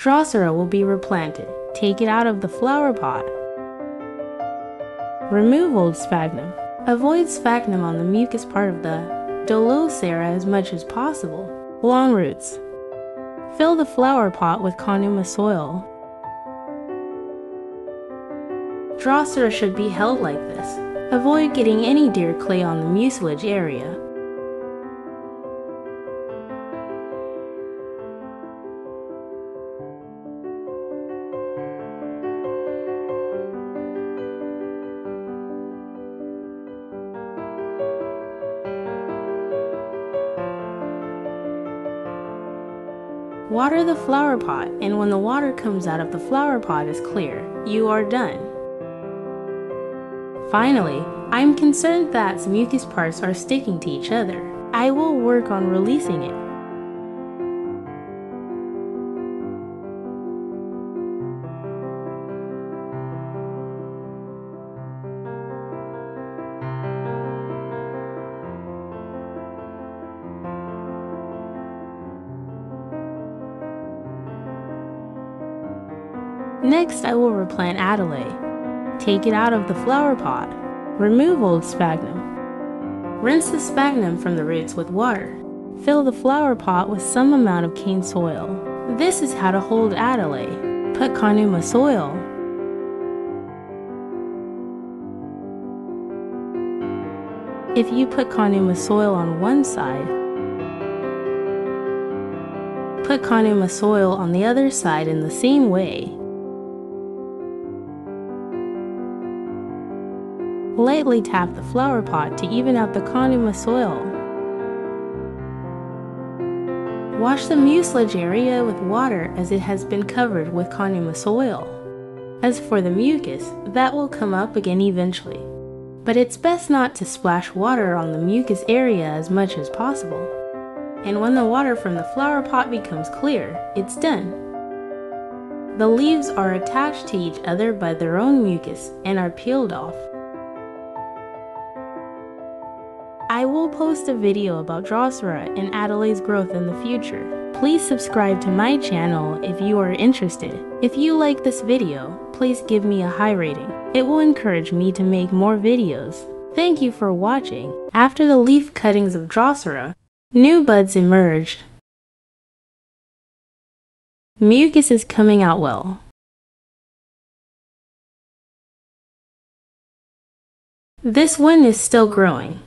Drosera will be replanted. Take it out of the flower pot. Remove old sphagnum. Avoid sphagnum on the mucus part of the Drosera as much as possible. Long roots. Fill the flower pot with Kanuma soil. Drosera should be held like this. Avoid getting any deer clay on the mucilage area. Water the flower pot, and when the water comes out of the flower pot is clear, you are done. Finally, I am concerned that some mucus parts are sticking to each other. I will work on releasing it. Next, I will replant Adelae. Take it out of the flower pot. Remove old sphagnum. Rinse the sphagnum from the roots with water. Fill the flower pot with some amount of cane soil. This is how to hold Adelae. Put Kanuma soil. If you put Kanuma soil on one side, put Kanuma soil on the other side in the same way. Lightly tap the flower pot to even out the kanuma soil. Wash the mucilage area with water as it has been covered with kanuma soil. As for the mucus, that will come up again eventually. But it's best not to splash water on the mucus area as much as possible. And when the water from the flower pot becomes clear, it's done. The leaves are attached to each other by their own mucus and are peeled off. I will post a video about Drosera and Adelae's growth in the future. Please subscribe to my channel if you are interested. If you like this video, please give me a high rating. It will encourage me to make more videos. Thank you for watching. After the leaf cuttings of Drosera, new buds emerged. Mucus is coming out well. This one is still growing.